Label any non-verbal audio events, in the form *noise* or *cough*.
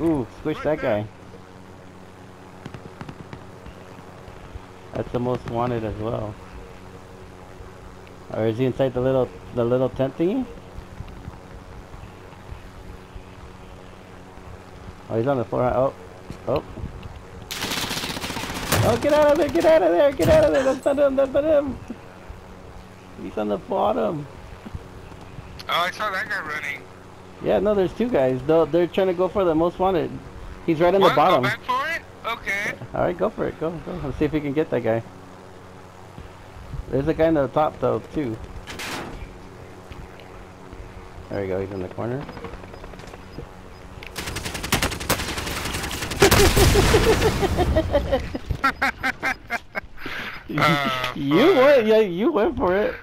Ooh, squish that guy. That's the most wanted as well. Or is he inside the little the little tent thingy? Oh, he's on the floor. Oh, oh. Oh, get out of there! Get out of there! Get out of there! That's not him! That's not him! He's on the bottom. Oh, I saw that guy running. Yeah, no, there's two guys. They're, they're trying to go for the most wanted. He's right on What? the bottom. Go back for it? Okay. Alright, go for it. Go, go. Let's see if we can get that guy. There's a guy in the top, though, too. There we go. He's in the corner. *laughs* *laughs* Uh, you went, yeah, you went for it.